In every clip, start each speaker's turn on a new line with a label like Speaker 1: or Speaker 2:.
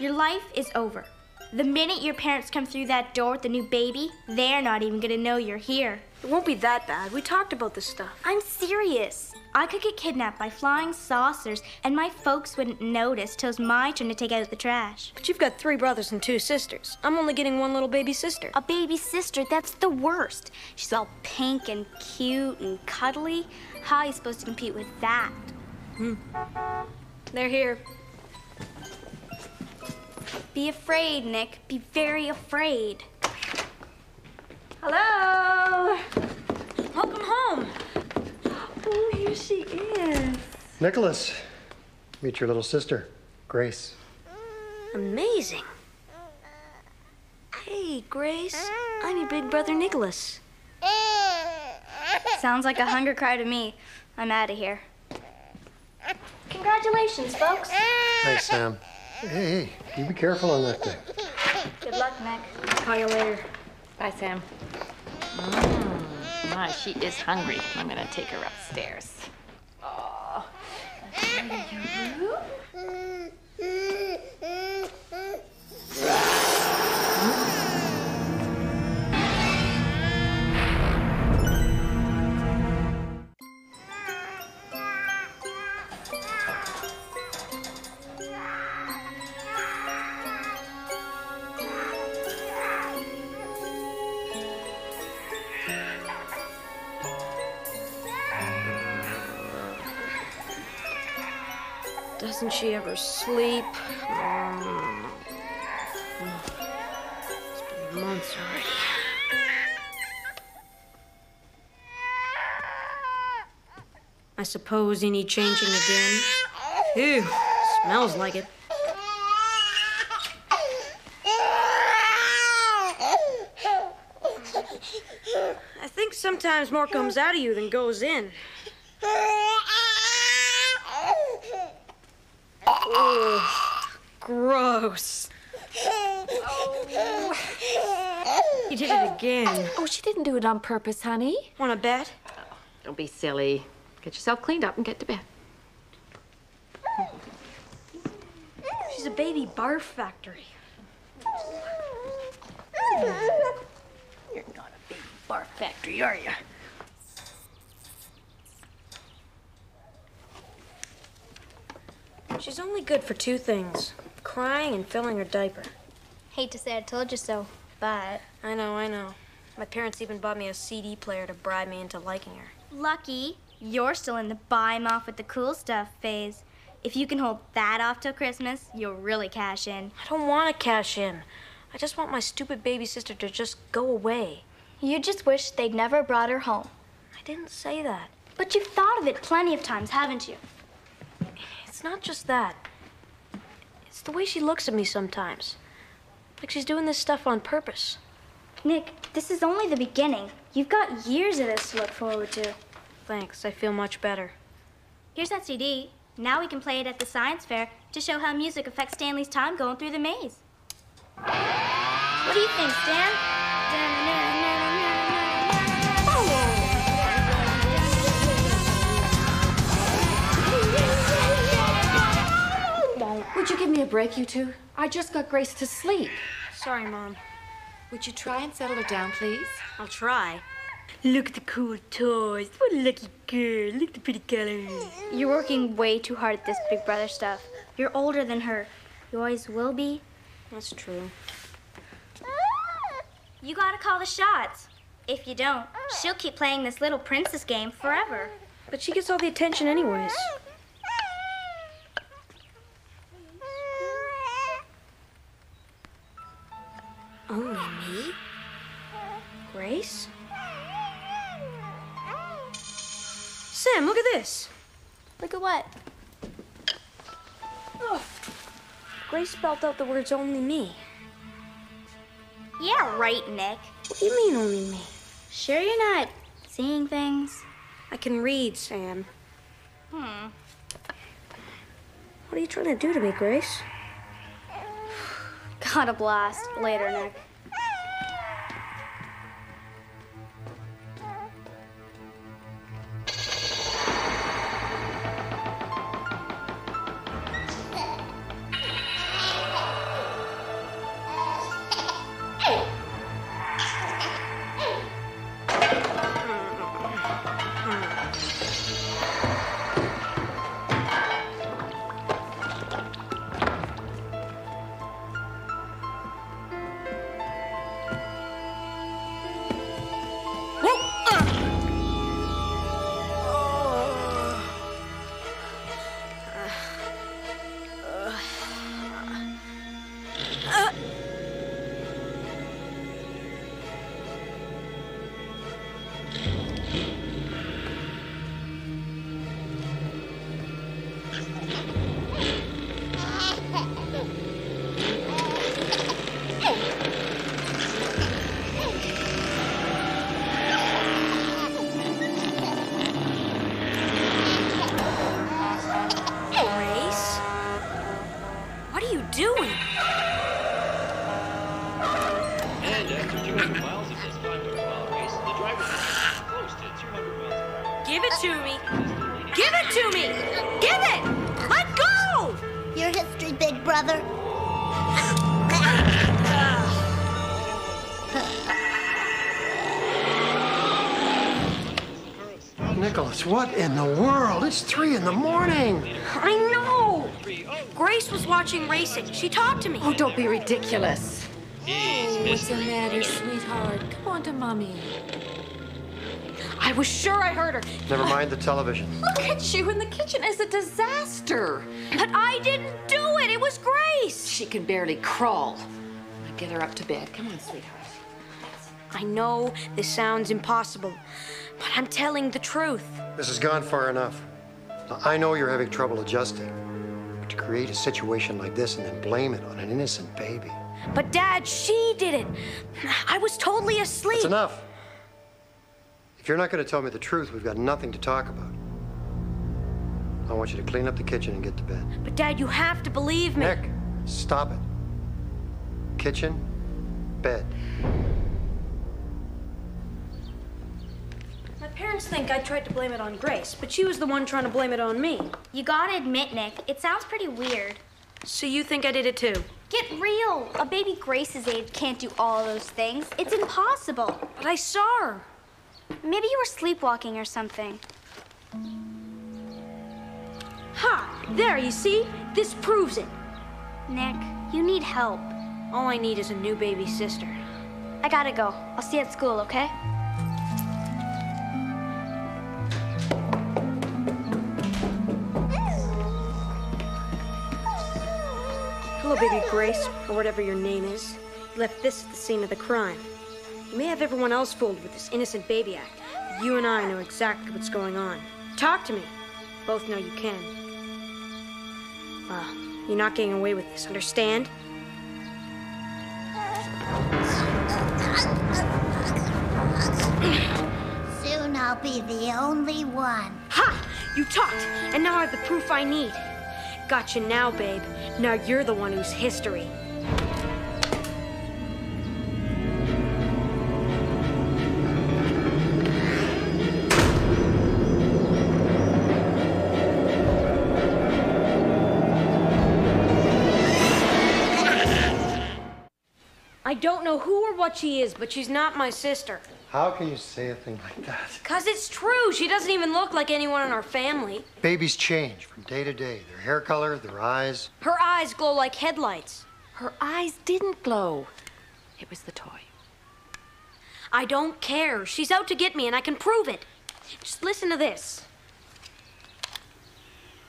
Speaker 1: your life is over. The minute your parents come through that door with the new baby, they're not even gonna know you're here.
Speaker 2: It won't be that bad. We talked about this stuff.
Speaker 1: I'm serious. I could get kidnapped by flying saucers, and my folks wouldn't notice till it's my turn to take out the trash.
Speaker 2: But you've got three brothers and two sisters. I'm only getting one little baby sister.
Speaker 1: A baby sister, that's the worst. She's all pink and cute and cuddly. How are you supposed to compete with that? Hmm.
Speaker 2: They're here.
Speaker 1: Be afraid, Nick. Be very afraid.
Speaker 2: Hello. Welcome home.
Speaker 1: Oh, here she is.
Speaker 3: Nicholas, meet your little sister, Grace.
Speaker 2: Amazing. Hey, Grace. I'm your big brother, Nicholas.
Speaker 1: Sounds like a hunger cry to me. I'm out of here. Congratulations, folks.
Speaker 3: Hey, Sam. Hey, hey, you be careful on that thing.
Speaker 1: Good luck, Nick.
Speaker 2: Call you later.
Speaker 4: Bye, Sam. Mm, my, she is hungry. I'm gonna take her upstairs. Oh.
Speaker 2: Doesn't she ever sleep? Mm. It's been months already. I suppose need changing again. Ew, smells like it. I think sometimes more comes out of you than goes in. Oh, gross. You did it again.
Speaker 4: Oh, she didn't do it on purpose, honey.
Speaker 2: Want to bet?
Speaker 4: Don't be silly. Get yourself cleaned up and get to bed.
Speaker 2: She's a baby barf factory.
Speaker 4: You're not a big barf factory, are you?
Speaker 2: She's only good for two things crying and filling her diaper.
Speaker 1: Hate to say I told you so, but
Speaker 2: I know, I know. My parents even bought me a CD player to bribe me into liking her.
Speaker 1: lucky you're still in the buy 'em off with the cool stuff phase. If you can hold that off till Christmas, you'll really cash in.
Speaker 2: I don't want to cash in. I just want my stupid baby sister to just go away.
Speaker 1: You just wish they'd never brought her home.
Speaker 2: I didn't say that.
Speaker 1: But you've thought of it plenty of times, haven't you?
Speaker 2: It's not just that. It's the way she looks at me sometimes. Like she's doing this stuff on purpose.
Speaker 1: Nick, this is only the beginning. You've got years of this to look forward to.
Speaker 2: Thanks, I feel much better.
Speaker 1: Here's that CD. Now we can play it at the science fair to show how music affects Stanley's time going through the maze. What do you think, Stan?
Speaker 4: Me a break, you two? I just got Grace to sleep.
Speaker 2: Sorry, Mom.
Speaker 4: Would you try and settle her down, please?
Speaker 2: I'll try. Look at the cool toys. What a lucky girl. Look at the pretty colors.
Speaker 1: You're working way too hard at this big brother stuff. You're older than her. You always will be.
Speaker 2: That's true.
Speaker 1: You gotta call the shots. If you don't, she'll keep playing this little princess game forever.
Speaker 2: But she gets all the attention anyways. This.
Speaker 1: Look at what?
Speaker 2: Grace spelled out the words only me.
Speaker 1: Yeah, right, Nick.
Speaker 2: What do you mean only me?
Speaker 1: Sure you're not seeing things?
Speaker 2: I can read, Sam.
Speaker 1: Hmm.
Speaker 2: What are you trying to do to me, Grace?
Speaker 1: Got a blast. Later, Nick.
Speaker 5: to
Speaker 2: me! Give it to me! Give it! Let go!
Speaker 5: Your history, big brother.
Speaker 3: Nicholas, what in the world? It's three in the morning.
Speaker 2: I know. Grace was watching racing. She talked to me.
Speaker 4: Oh, don't be ridiculous. What's the matter, sweetheart? Come on to mommy.
Speaker 2: I was sure I heard her.
Speaker 3: Never mind the television.
Speaker 4: Look at you in the kitchen. It's a disaster.
Speaker 2: But I didn't do it. It was Grace.
Speaker 4: She can barely crawl. Now get her up to bed. Come on, sweetheart.
Speaker 2: I know this sounds impossible, but I'm telling the truth.
Speaker 3: This has gone far enough. Now, I know you're having trouble adjusting. But to create a situation like this and then blame it on an innocent baby.
Speaker 2: But Dad, she did it. I was totally asleep.
Speaker 3: It's enough. If you're not going to tell me the truth, we've got nothing to talk about. I want you to clean up the kitchen and get to bed.
Speaker 2: But Dad, you have to believe me.
Speaker 3: Nick, stop it. Kitchen, bed.
Speaker 2: My parents think I tried to blame it on Grace, but she was the one trying to blame it on me.
Speaker 1: You gotta admit, Nick, it sounds pretty weird.
Speaker 2: So you think I did it too?
Speaker 1: Get real. A baby Grace's age can't do all those things. It's impossible.
Speaker 2: But I saw her.
Speaker 1: Maybe you were sleepwalking or something.
Speaker 2: Ha! There, you see? This proves it.
Speaker 1: Nick, you need help.
Speaker 2: All I need is a new baby sister.
Speaker 1: I gotta go. I'll see you at school, okay?
Speaker 2: Hello, baby Grace, or whatever your name is. You left this at the scene of the crime. You may have everyone else fooled with this innocent baby act, but you and I know exactly what's going on. Talk to me. Both know you can. Well, you're not getting away with this, understand?
Speaker 5: Soon I'll be the only one.
Speaker 2: Ha! You talked, and now I have the proof I need. Gotcha now, babe. Now you're the one who's history. Don't know who or what she is, but she's not my sister.
Speaker 3: How can you say a thing like that?
Speaker 2: Cause it's true. She doesn't even look like anyone in our family.
Speaker 3: Babies change from day to day. Their hair color, their eyes.
Speaker 2: Her eyes glow like headlights.
Speaker 4: Her eyes didn't glow. It was the toy.
Speaker 2: I don't care. She's out to get me, and I can prove it. Just listen to this.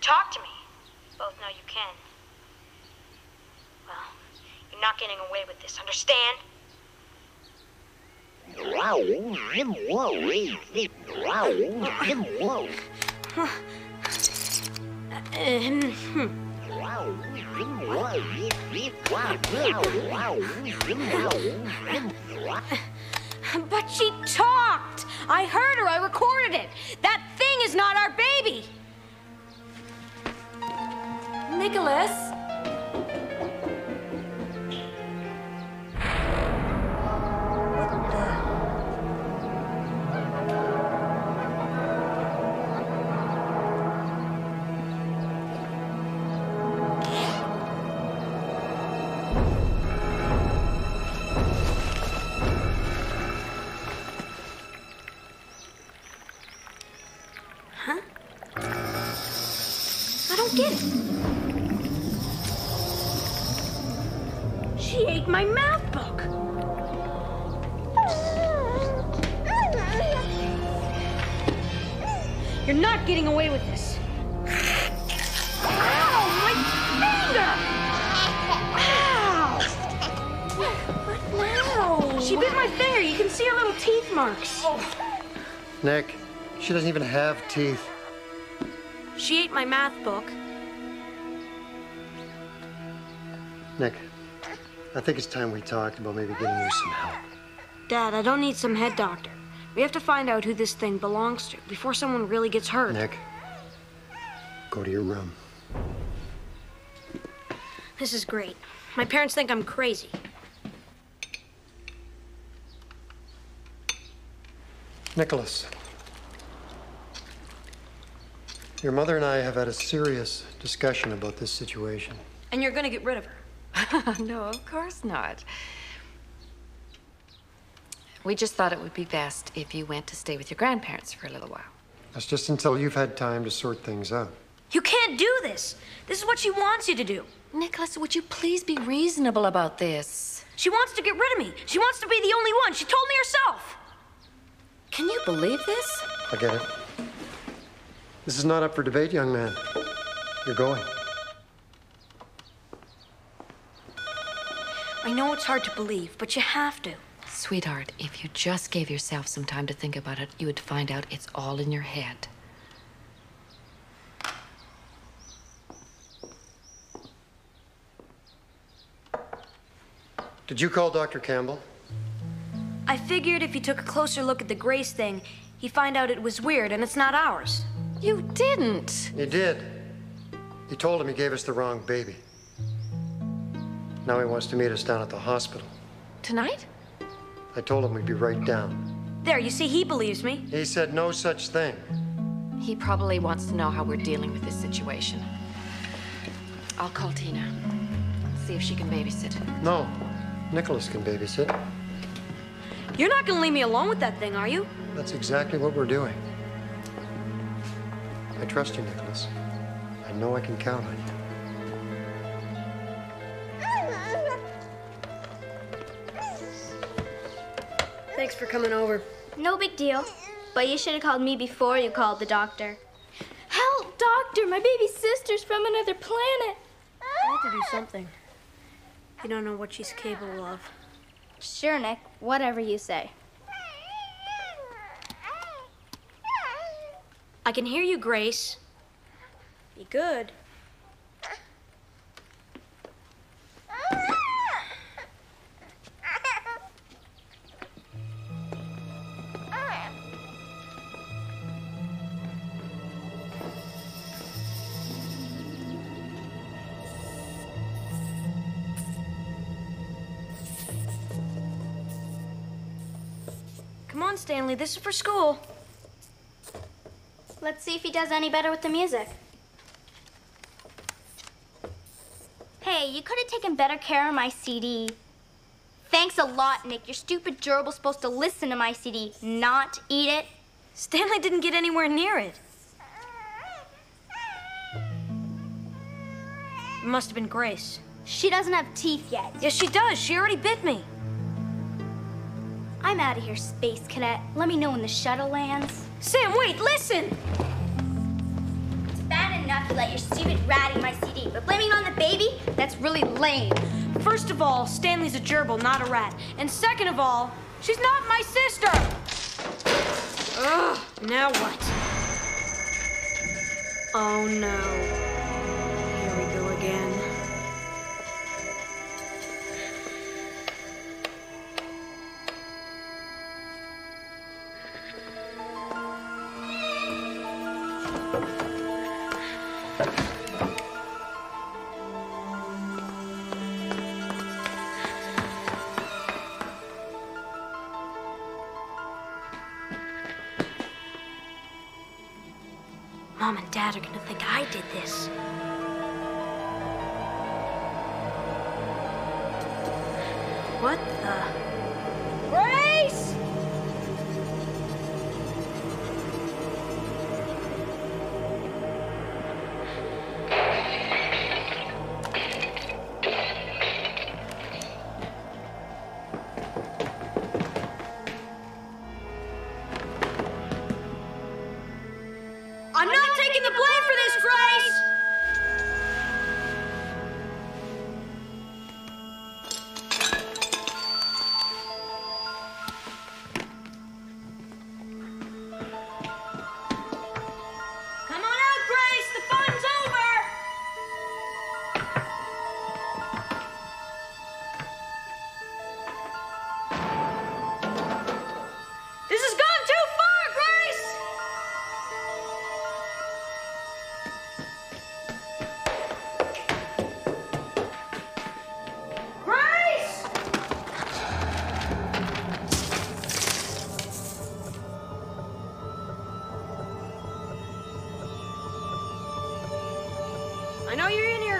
Speaker 2: Talk to me. Both know you can. You're not getting away with this, understand? But she talked. I heard her. I recorded it. That thing is not our baby.
Speaker 4: Nicholas?
Speaker 2: Don't get it. She ate my math book. You're not getting away with this. She bit my finger. You can see her little teeth marks.
Speaker 3: Nick, she doesn't even have teeth.
Speaker 2: She ate my math book.
Speaker 3: Nick, I think it's time we talked about maybe getting you some help.
Speaker 2: Dad, I don't need some head doctor. We have to find out who this thing belongs to before someone really gets hurt.
Speaker 3: Nick, go to your room.
Speaker 2: This is great. My parents think I'm crazy.
Speaker 3: Nicholas, your mother and I have had a serious discussion about this situation.
Speaker 2: And you're gonna get rid of her.
Speaker 4: no, of course not. We just thought it would be best if you went to stay with your grandparents for a little while.
Speaker 3: That's just until you've had time to sort things out.
Speaker 2: You can't do this. This is what she wants you to do.
Speaker 4: Nicholas, would you please be reasonable about this?
Speaker 2: She wants to get rid of me. She wants to be the only one. She told me herself.
Speaker 4: Can you believe this?
Speaker 3: I get it. This is not up for debate, young man. You're going.
Speaker 2: I know it's hard to believe, but you have to.
Speaker 4: Sweetheart, if you just gave yourself some time to think about it, you would find out it's all in your head.
Speaker 3: Did you call Dr. Campbell?
Speaker 2: I figured if he took a closer look at the Grace thing, he'd find out it was weird and it's not ours.
Speaker 4: You didn't.
Speaker 3: He did. He told him he gave us the wrong baby. Now he wants to meet us down at the hospital.
Speaker 4: Tonight?
Speaker 3: I told him we'd be right down.
Speaker 2: There, you see, he believes me.
Speaker 3: He said no such thing.
Speaker 4: He probably wants to know how we're dealing with this situation. I'll call Tina. See if she can babysit.
Speaker 3: No, Nicholas can babysit.
Speaker 2: You're not gonna leave me alone with that thing, are you?
Speaker 3: That's exactly what we're doing. I trust you, Nicholas. I know I can count on you.
Speaker 2: Thanks for coming over.
Speaker 1: No big deal. But you should have called me before you called the doctor. Help, doctor! My baby sister's from another planet.
Speaker 2: I have to do something. You don't know what she's capable of.
Speaker 1: Sure, Nick. Whatever you say.
Speaker 2: I can hear you, Grace. Be good. Come on, Stanley. This is for school.
Speaker 1: Let's see if he does any better with the music. Hey, you could have taken better care of my CD. Thanks a lot, Nick. Your stupid gerbil's supposed to listen to my CD, not eat it.
Speaker 2: Stanley didn't get anywhere near it. It must have been Grace.
Speaker 1: She doesn't have teeth yet.
Speaker 2: Yes, she does. She already bit me.
Speaker 1: I'm out of here, Space Cadet. Let me know when the shuttle lands.
Speaker 2: Sam, wait, listen!
Speaker 1: It's bad enough you let your stupid rat eat my CD, but blaming it on the baby? That's really lame.
Speaker 2: First of all, Stanley's a gerbil, not a rat. And second of all, she's not my sister! Ugh, now what? Oh no. Mom and Dad are gonna think I did this. What the?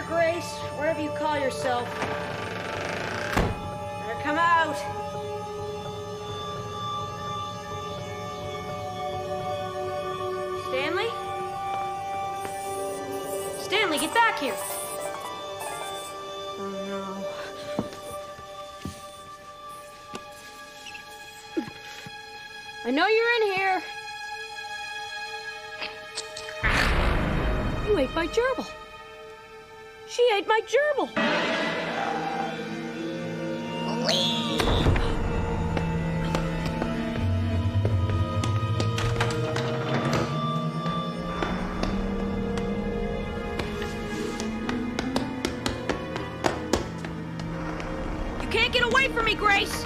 Speaker 2: Grace, wherever you call yourself. Better come out. Stanley? Stanley, get back here. Oh no. I know you're in here. You ate my gerbil. My gerbil. You can't get away from me. Grace!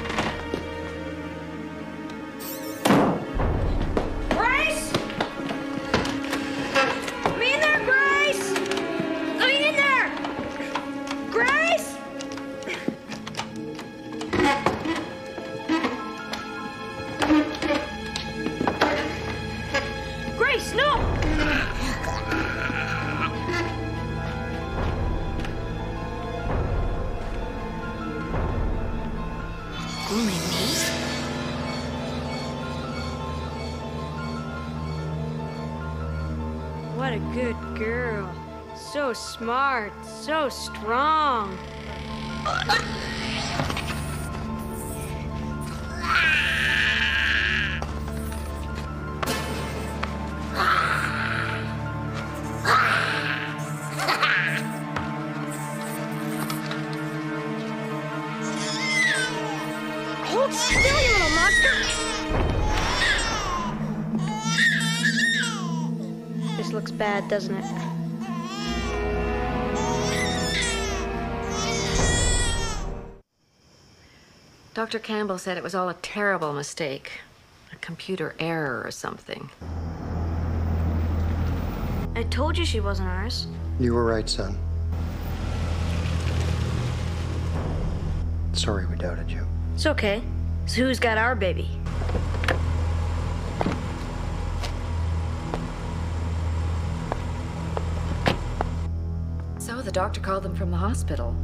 Speaker 2: Me? What a good girl. So smart, so strong. Doesn't it?
Speaker 4: Dr. Campbell said it was all a terrible mistake. A computer error or something.
Speaker 2: I told you she wasn't ours.
Speaker 3: You were right, son. Sorry we doubted you.
Speaker 2: It's okay. So who's got our baby?
Speaker 4: The doctor called them from the hospital.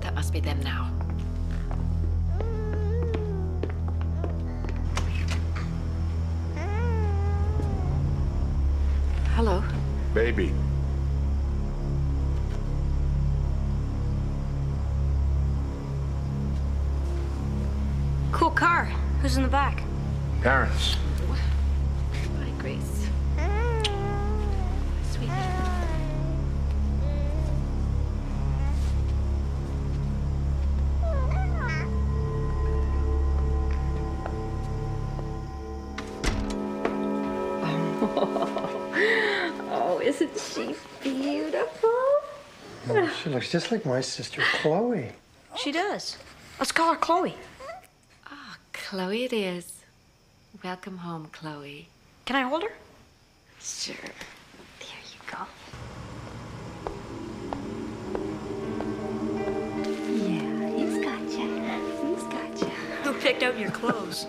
Speaker 4: That must be them now. Hello.
Speaker 6: Baby.
Speaker 2: Cool car. Who's in the back?
Speaker 6: Parents.
Speaker 4: She
Speaker 3: looks just like my sister Chloe.
Speaker 2: She does. Let's call her Chloe.
Speaker 4: Ah, Chloe it is. Welcome home, Chloe.
Speaker 2: Can I hold her?
Speaker 4: Sure. There you go.
Speaker 1: Yeah, he's gotcha. He's gotcha.
Speaker 2: Who picked out your clothes?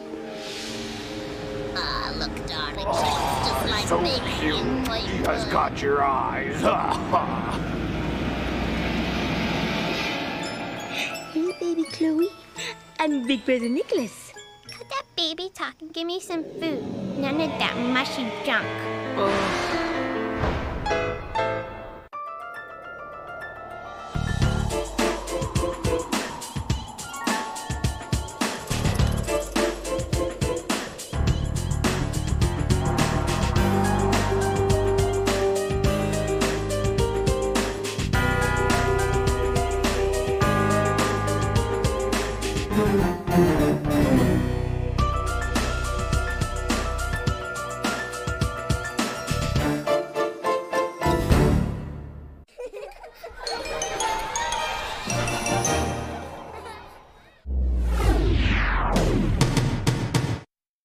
Speaker 5: Ah, look, darling, she looks just like
Speaker 6: So
Speaker 5: baby
Speaker 6: cute.
Speaker 5: in
Speaker 6: He has got your eyes.
Speaker 1: Chloe. I'm Big Brother Nicholas.
Speaker 5: Cut that baby talk and give me some food. None of that mushy junk.
Speaker 1: Hey,